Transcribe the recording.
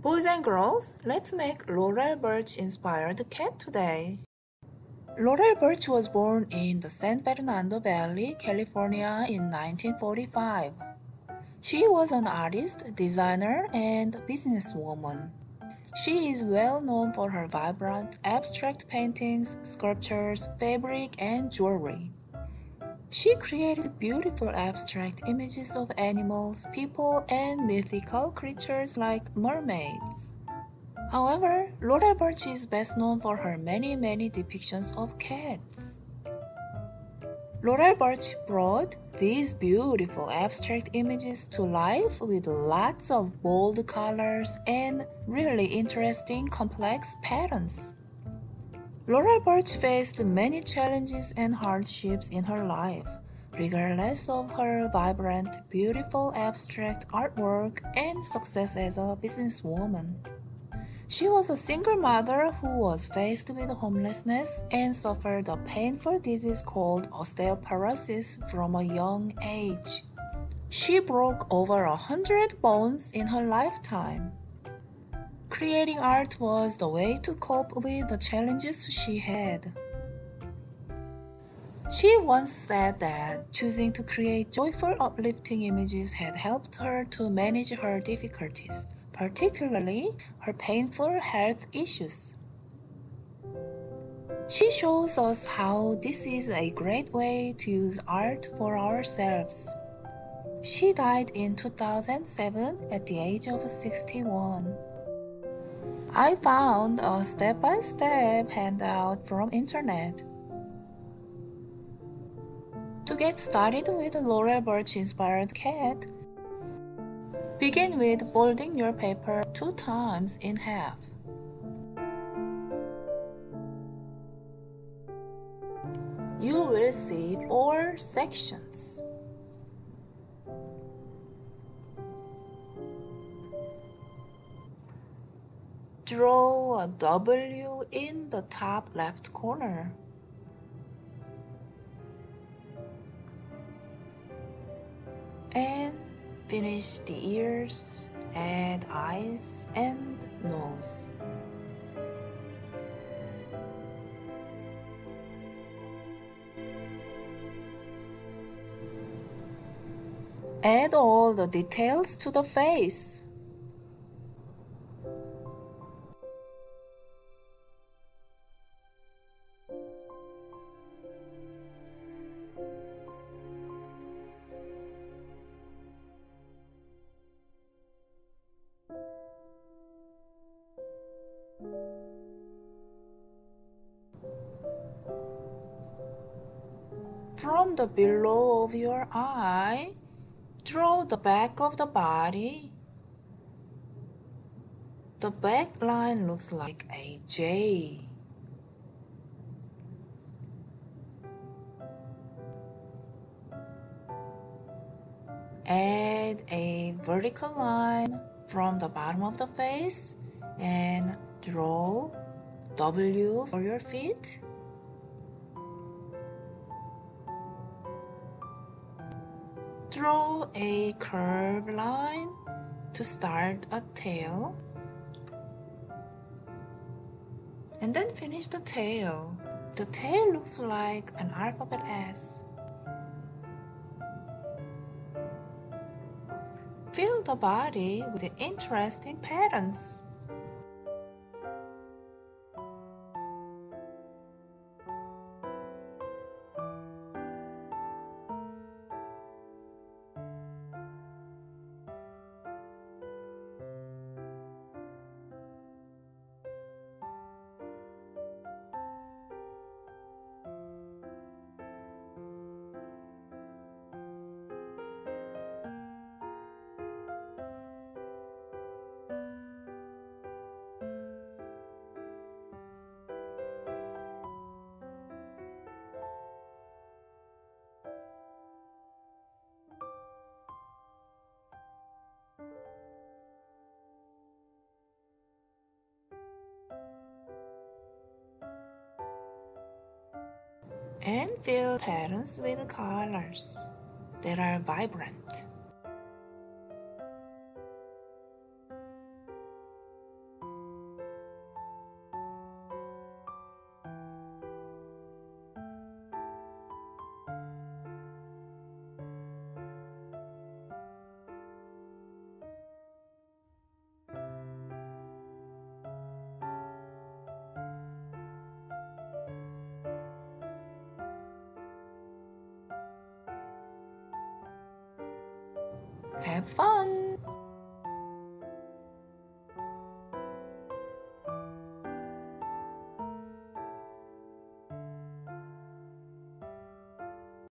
Boys and girls, let's make Laurel Burch inspired cat today. Laurel Burch was born in the San Fernando Valley, California in 1945. She was an artist, designer, and businesswoman. She is well known for her vibrant abstract paintings, sculptures, fabric, and jewelry. She created beautiful abstract images of animals, people, and mythical creatures like mermaids. However, Laurel Burch is best known for her many, many depictions of cats. Laurel Burch brought these beautiful abstract images to life with lots of bold colors and really interesting complex patterns. Laurel Burch faced many challenges and hardships in her life, regardless of her vibrant, beautiful abstract artwork and success as a businesswoman. She was a single mother who was faced with homelessness and suffered a painful disease called osteoporosis from a young age. She broke over a hundred bones in her lifetime. Creating art was the way to cope with the challenges she had. She once said that choosing to create joyful, uplifting images had helped her to manage her difficulties, particularly her painful health issues. She shows us how this is a great way to use art for ourselves. She died in 2007 at the age of 61. I found a step-by-step handout from internet. To get started with Laurel Burch inspired cat, begin with folding your paper two times in half. You will see four sections. Draw a W in the top left corner. And finish the ears and eyes and nose. Add all the details to the face. From the below of your eye, draw the back of the body. The back line looks like a J. Add a vertical line from the bottom of the face and draw W for your feet. Draw a curved line to start a tail. And then finish the tail. The tail looks like an alphabet S. Fill the body with interesting patterns. And fill patterns with colors that are vibrant. Have fun!